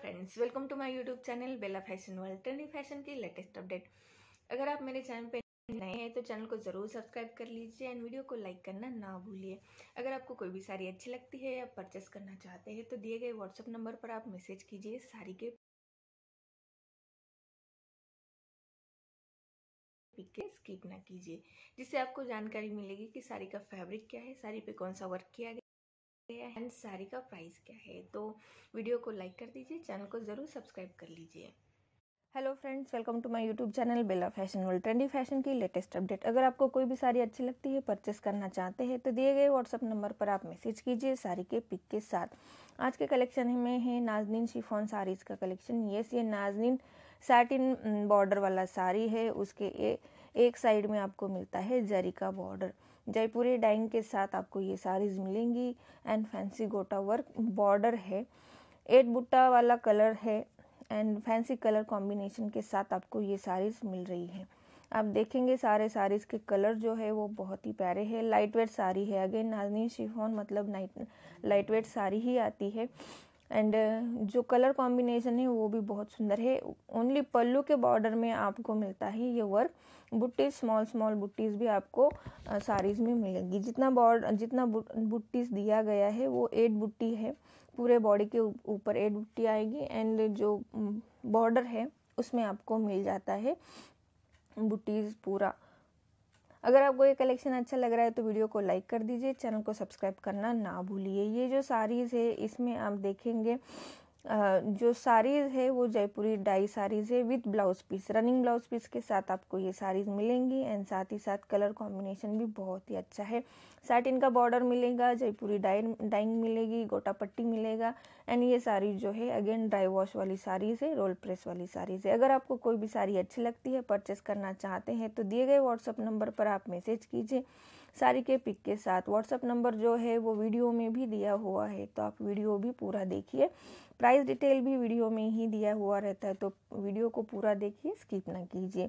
Friends welcome to my YouTube channel Bela fashion world trendy fashion की latest update अगर आप मेरे channel पे नए हैं तो चैनल को ज़रूर सब्सक्राइब कर लीजिए एंड वीडियो को लाइक करना ना भूलिए। अगर आपको कोई भी साड़ी अच्छी लगती है या परचेस करना चाहते हैं तो दिए गए व्हाट्सअप नंबर पर आप मैसेज कीजिए साड़ी के के स्किप ना कीजिए, जिससे आपको जानकारी मिलेगी कि साड़ी का फैब्रिक क्या है, साड़ी पे कौन सा वर्क किया गया एंड साड़ी का प्राइस क्या है। तो वीडियो को लाइक कर दीजिए चैनल को ज़रूर सब्सक्राइब कर लीजिए। Hello friends welcome to my YouTube channel Bela fashion world trendy fashion की लेटेस्ट अपडेट अगर आपको कोई भी साड़ी अच्छी लगती है परचेस करना चाहते हैं तो दिए गए व्हाट्सअप नंबर पर आप मैसेज कीजिए साड़ी के पिक के साथ। आज के कलेक्शन में है नाजनीन शिफॉन साड़ीज़ का कलेक्शन येस ये नाजनीन सैटिन बॉर्डर वाला साड़ी है उसके ए, एक साइड में आपको मिलता है जरी का बॉर्डर। जयपुरी डाइंग के साथ आपको ये साड़ीज मिलेंगी and fancy gota work border है। एट बुट्टा वाला कलर है एंड फैंसी कलर कॉम्बिनेशन के साथ आपको ये साड़ीज मिल रही है। आप देखेंगे सारे साड़ीज के कलर जो है वो बहुत ही प्यारे हैं। लाइट वेट साड़ी है। अगेन नाजनी शिफोन मतलब नाइट लाइट वेट साड़ी ही आती है। एंड जो कलर कॉम्बिनेशन है, वो भी बहुत सुंदर है। ओनली पल्लू के बॉर्डर में आपको मिलता है ये वर्क बुट्टीज स्मॉल स्मॉल बुट्टीज भी आपको साड़ीज में मिलेंगी। जितना बॉर्डर जितना बुट्टीज दिया गया है, वो एट बुट्टी है। पूरे बॉडी के ऊपर एट बुट्टी आएगी। एंड जो बॉर्डर है, उसमें आपको मिल जाता है बुट्टीज पूरा। अगर आपको ये कलेक्शन अच्छा लग रहा है तो वीडियो को लाइक कर दीजिए चैनल को सब्सक्राइब करना ना भूलिए। ये जो साड़ीज़ है, इसमें आप देखेंगे जो साड़ीज़ है, वो जयपुरी डाई साड़ीज़ है with blouse piece running blouse piece के साथ आपको ये साड़ीज़ मिलेंगी एंड साथ ही साथ कलर कॉम्बिनेशन भी बहुत ही अच्छा है. साटिन का बॉर्डर मिलेगा, जयपुरी डाई, डाइंग मिलेगी, गोटा पट्टी मिलेगा एंड ये साड़ी जो है अगेन ड्राई वॉश वाली साड़ीज़ है रोल प्रेस वाली साड़ीज़ है. अगर आपको कोई भी साड़ी अच्छी लगती है परचेस करना चाहते हैं तो दिए गए व्हाट्सअप नंबर पर आप मैसेज कीजिए. साड़ी के पिक के साथ। व्हाट्सअप नंबर जो है, वो वीडियो में भी दिया हुआ है तो आप वीडियो भी पूरा देखिए। प्राइस डिटेल भी वीडियो में ही दिया हुआ रहता है तो वीडियो को पूरा देखिए स्किप ना कीजिए।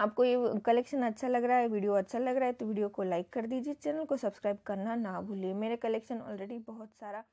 आपको ये कलेक्शन अच्छा लग रहा है वीडियो अच्छा लग रहा है तो वीडियो को लाइक कर दीजिए। चैनल को सब्सक्राइब करना ना भूलिए। मेरे कलेक्शन ऑलरेडी बहुत सारा